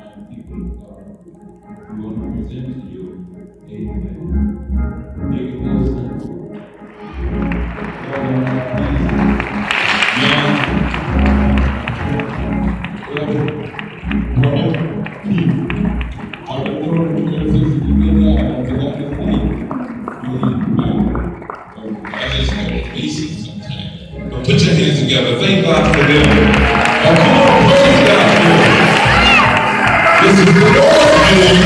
fine people of God. We want to present to you Amen. David Wilson. Put your hands together. Thank God for them. Oh, come on, praise forget names,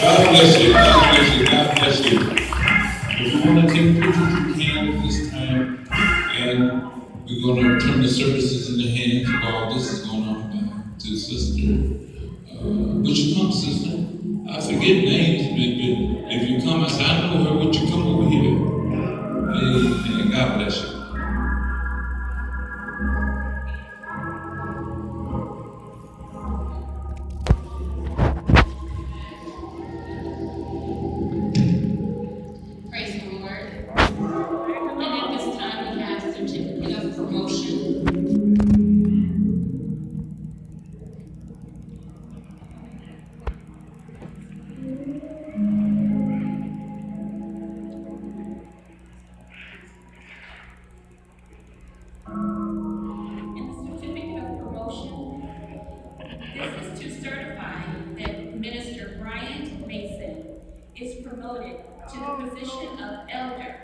but, but if you want to take pictures, you can at this time. And we're going to turn the services in the hands of all this is going on to Sister. Would you come? I say, I know her. Would you come over here? Amen. God bless you. And the certificate of promotion, this is to certify that Minister Bryant Mason is promoted to the oh, position of elder.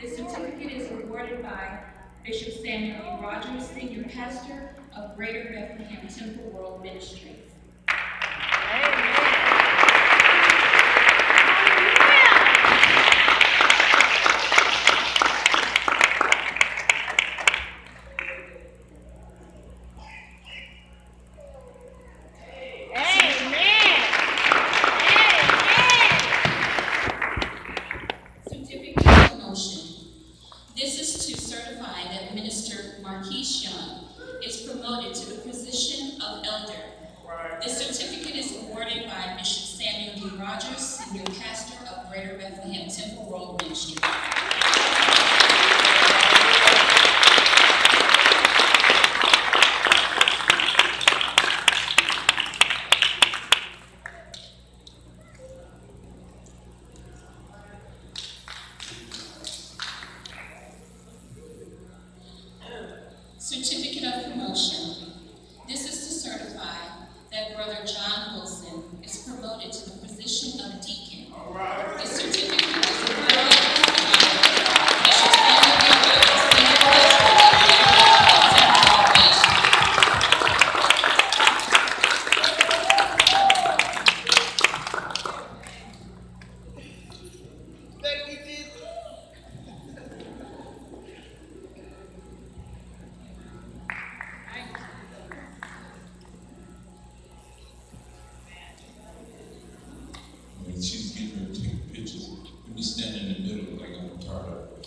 This certificate is awarded by Bishop Samuel E. Rogers, Senior Pastor of Greater Bethlehem Temple World Ministries. Certificate of promotion. This is to certify that Minister Marquise Young is promoted to the position of elder. This certificate is awarded by Bishop Samuel D. Rogers, Senior Pastor of Greater Bethlehem Temple World Ministries. Brother John Wilson is promoted to the position of deacon. The certificate is Thank you. We stand in the middle like I'm tired